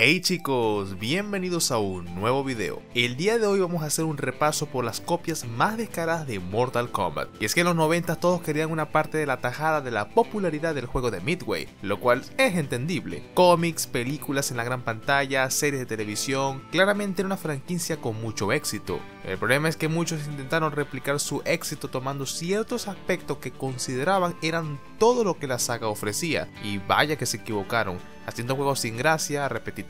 Hey chicos, bienvenidos a un nuevo video. El día de hoy vamos a hacer un repaso por las copias más descaradas de Mortal Kombat. Y es que en los 90 todos querían una parte de la tajada de la popularidad del juego de Midway, lo cual es entendible. Cómics, películas en la gran pantalla, series de televisión, claramente era una franquicia con mucho éxito. El problema es que muchos intentaron replicar su éxito tomando ciertos aspectos que consideraban eran todo lo que la saga ofrecía, y vaya que se equivocaron haciendo juegos sin gracia, repetitivos,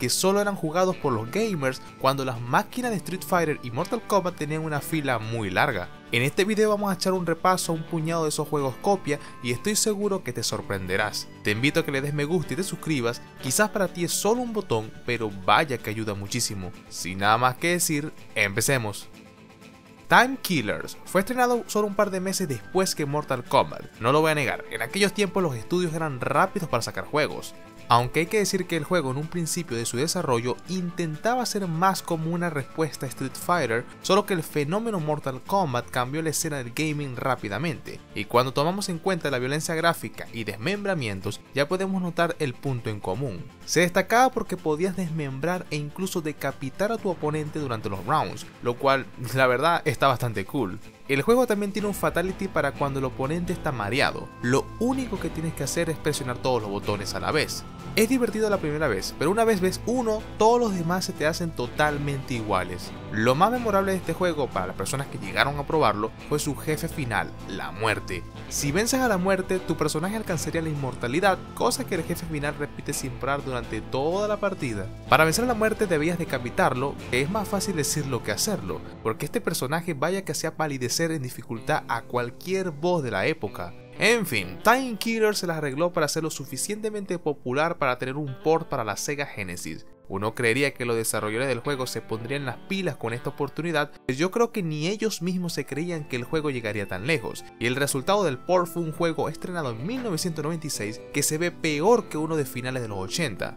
que solo eran jugados por los gamers cuando las máquinas de Street Fighter y Mortal Kombat tenían una fila muy larga. En este video vamos a echar un repaso a un puñado de esos juegos copia y estoy seguro que te sorprenderás. Te invito a que le des me gusta y te suscribas, quizás para ti es solo un botón, pero vaya que ayuda muchísimo. Sin nada más que decir, empecemos. Time Killers fue estrenado solo un par de meses después que Mortal Kombat. No lo voy a negar, en aquellos tiempos los estudios eran rápidos para sacar juegos. Aunque hay que decir que el juego en un principio de su desarrollo intentaba ser más como una respuesta a Street Fighter, solo que el fenómeno Mortal Kombat cambió la escena del gaming rápidamente, y cuando tomamos en cuenta la violencia gráfica y desmembramientos, ya podemos notar el punto en común. Se destacaba porque podías desmembrar e incluso decapitar a tu oponente durante los rounds, lo cual la verdad está bastante cool. El juego también tiene un fatality para cuando el oponente está mareado. Lo único que tienes que hacer es presionar todos los botones a la vez. Es divertido la primera vez, pero una vez ves uno, todos los demás se te hacen totalmente iguales. Lo más memorable de este juego para las personas que llegaron a probarlo fue su jefe final, la muerte. Si vences a la muerte, tu personaje alcanzaría la inmortalidad, cosa que el jefe final repite sin parar durante toda la partida. Para vencer a la muerte debías decapitarlo, que es más fácil decirlo que hacerlo, porque este personaje vaya que hacía palidecer en dificultad a cualquier voz de la época. En fin, Time Killer se las arregló para ser lo suficientemente popular para tener un port para la Sega Genesis. Uno creería que los desarrolladores del juego se pondrían las pilas con esta oportunidad, pero yo creo que ni ellos mismos se creían que el juego llegaría tan lejos, y el resultado del port fue un juego estrenado en 1996 que se ve peor que uno de finales de los 80.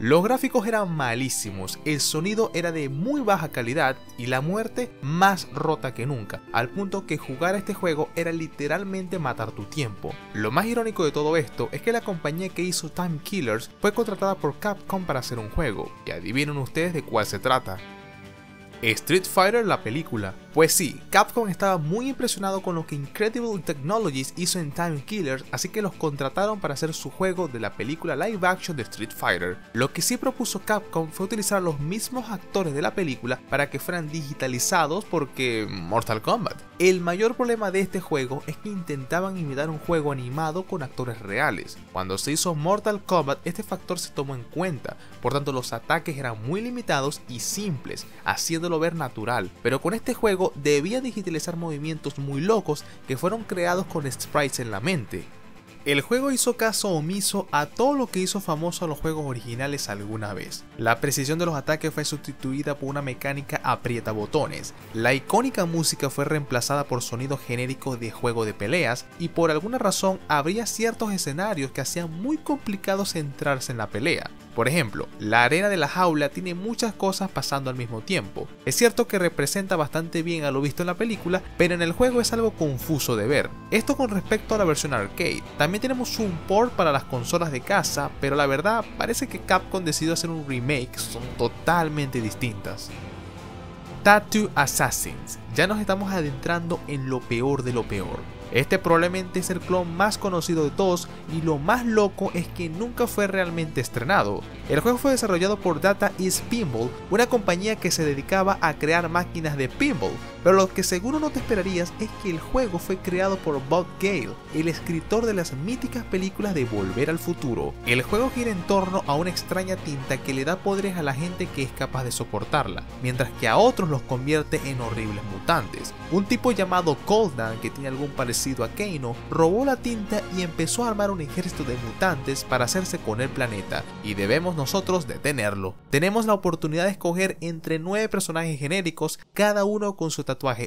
Los gráficos eran malísimos, el sonido era de muy baja calidad y la muerte más rota que nunca, al punto que jugar a este juego era literalmente matar tu tiempo. Lo más irónico de todo esto es que la compañía que hizo Time Killers fue contratada por Capcom para hacer un juego, y adivinen ustedes de cuál se trata. Street Fighter la película. Pues sí, Capcom estaba muy impresionado con lo que Incredible Technologies hizo en Time Killers, así que los contrataron para hacer su juego de la película live action de Street Fighter. Lo que sí propuso Capcom fue utilizar los mismos actores de la película para que fueran digitalizados porque Mortal Kombat. El mayor problema de este juego es que intentaban imitar un juego animado con actores reales. Cuando se hizo Mortal Kombat este factor se tomó en cuenta, por tanto los ataques eran muy limitados y simples, haciéndolo ver natural, pero con este juego debía digitalizar movimientos muy locos que fueron creados con sprites en la mente. El juego hizo caso omiso a todo lo que hizo famoso a los juegos originales alguna vez. La precisión de los ataques fue sustituida por una mecánica aprieta botones, la icónica música fue reemplazada por sonidos genéricos de juego de peleas y por alguna razón habría ciertos escenarios que hacían muy complicado centrarse en la pelea. Por ejemplo, la arena de la jaula tiene muchas cosas pasando al mismo tiempo. Es cierto que representa bastante bien a lo visto en la película, pero en el juego es algo confuso de ver. Esto con respecto a la versión arcade. También tenemos un port para las consolas de casa, pero la verdad parece que Capcom decidió hacer un remake, son totalmente distintas. Tattoo Assassins. Ya nos estamos adentrando en lo peor de lo peor. Este probablemente es el clon más conocido de todos y lo más loco es que nunca fue realmente estrenado. El juego fue desarrollado por Data East Pinball, una compañía que se dedicaba a crear máquinas de pinball, pero lo que seguro no te esperarías es que el juego fue creado por Bob Gale, el escritor de las míticas películas de Volver al Futuro. El juego gira en torno a una extraña tinta que le da poderes a la gente que es capaz de soportarla, mientras que a otros los convierte en horribles mutantes. Un tipo llamado Coldan, que tiene algún parecido a Keino, robó la tinta y empezó a armar un ejército de mutantes para hacerse con el planeta, y debemos nosotros detenerlo. Tenemos la oportunidad de escoger entre nueve personajes genéricos, cada uno con su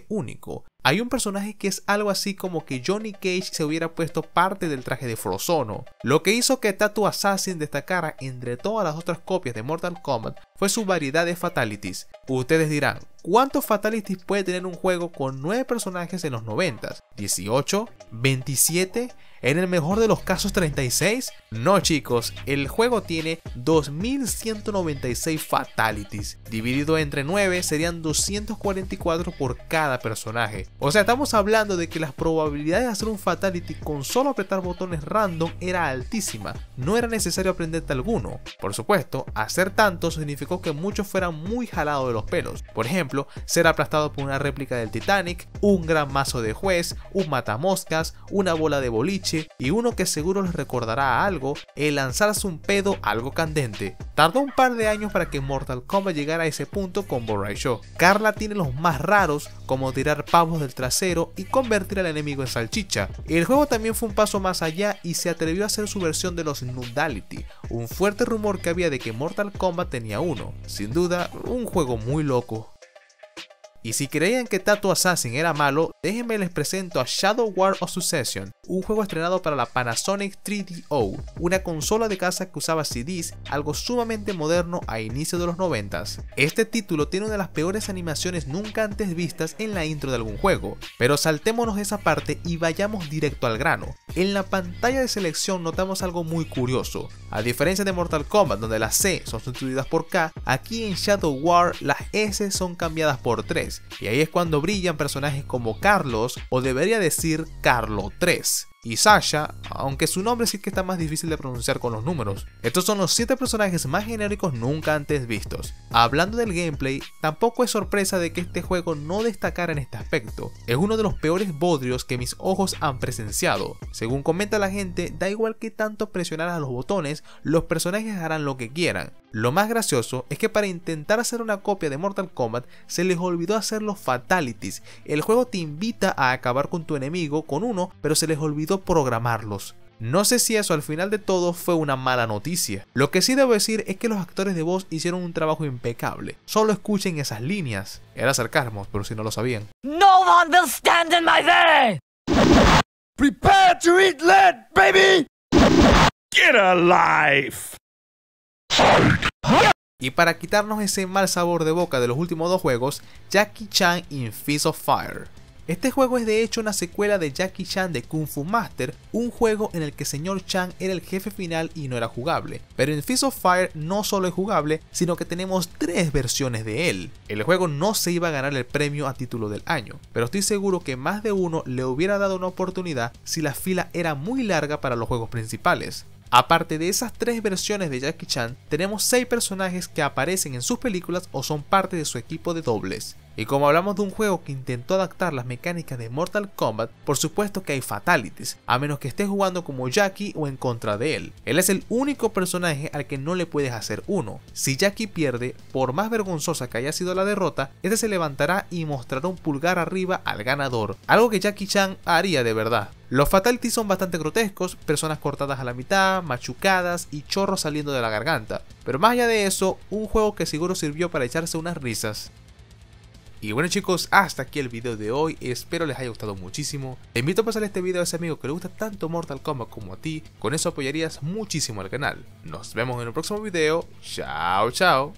único. hay un personaje que es algo así como que Johnny Cage se hubiera puesto parte del traje de Frozono, lo que hizo que Tattoo Assassin destacara entre todas las otras copias de Mortal Kombat fue su variedad de fatalities. Ustedes dirán, ¿cuántos fatalities puede tener un juego con 9 personajes en los 90? ¿18? ¿27? ¿En el mejor de los casos 36? No chicos, el juego tiene 2196 fatalities, dividido entre 9 serían 244 por cada personaje. O sea, estamos hablando de que las probabilidades de hacer un fatality con solo apretar botones random era altísima, no era necesario aprenderte alguno. Por supuesto, hacer tanto que muchos fueran muy jalados de los pelos, por ejemplo, ser aplastado por una réplica del Titanic, un gran mazo de juez, un matamoscas, una bola de boliche y uno que seguro les recordará a algo el lanzarse un pedo algo candente. Tardó un par de años para que Mortal Kombat llegara a ese punto con Borai Show. Carla tiene los más raros como tirar pavos del trasero y convertir al enemigo en salchicha. El juego también fue un paso más allá y se atrevió a hacer su versión de los Nudality, un fuerte rumor que había de que Mortal Kombat tenía uno. Sin duda, un juego muy loco. Y si creían que Tattoo Assassin era malo, déjenme les presento a Shadow War of Succession, un juego estrenado para la Panasonic 3DO, una consola de casa que usaba CDs, algo sumamente moderno a inicios de los 90. Este título tiene una de las peores animaciones nunca antes vistas en la intro de algún juego, pero saltémonos esa parte y vayamos directo al grano. En la pantalla de selección notamos algo muy curioso, a diferencia de Mortal Kombat donde las C son sustituidas por K, aquí en Shadow War las S son cambiadas por 3 y ahí es cuando brillan personajes como Carlos, o debería decir Carlo 3 y Sasha, aunque su nombre sí que está más difícil de pronunciar con los números. Estos son los 7 personajes más genéricos nunca antes vistos. Hablando del gameplay, tampoco es sorpresa de que este juego no destacara en este aspecto. Es uno de los peores bodrios que mis ojos han presenciado. Según comenta la gente, da igual que tanto presionar a los botones, los personajes harán lo que quieran. Lo más gracioso es que para intentar hacer una copia de Mortal Kombat se les olvidó hacer los fatalities. El juego te invita a acabar con tu enemigo con uno, pero se les olvidó programarlos. No sé si eso al final de todo fue una mala noticia. Lo que sí debo decir es que los actores de voz hicieron un trabajo impecable. Solo escuchen esas líneas. Era sarcasmo, pero si no lo sabían. No one will stand in my way. Prepare to eat lead, baby. Get Y para quitarnos ese mal sabor de boca de los últimos dos juegos, Jackie Chan in Fist of Fire. Este juego es de hecho una secuela de Jackie Chan de Kung Fu Master, un juego en el que Señor Chan era el jefe final y no era jugable. Pero en Fist of Fire no solo es jugable, sino que tenemos tres versiones de él. El juego no se iba a ganar el premio a título del año, pero estoy seguro que más de uno le hubiera dado una oportunidad si la fila era muy larga para los juegos principales. Aparte de esas tres versiones de Jackie Chan, tenemos 6 personajes que aparecen en sus películas o son parte de su equipo de dobles. Y como hablamos de un juego que intentó adaptar las mecánicas de Mortal Kombat, por supuesto que hay fatalities, a menos que estés jugando como Jackie o en contra de él. Él es el único personaje al que no le puedes hacer uno. Si Jackie pierde, por más vergonzosa que haya sido la derrota, este se levantará y mostrará un pulgar arriba al ganador, algo que Jackie Chan haría de verdad. Los fatalities son bastante grotescos, personas cortadas a la mitad, machucadas y chorros saliendo de la garganta. Pero más allá de eso, un juego que seguro sirvió para echarse unas risas. Y bueno chicos, hasta aquí el video de hoy, espero les haya gustado muchísimo. Te invito a pasar este video a ese amigo que le gusta tanto Mortal Kombat como a ti, con eso apoyarías muchísimo al canal. Nos vemos en el próximo video, chao chao.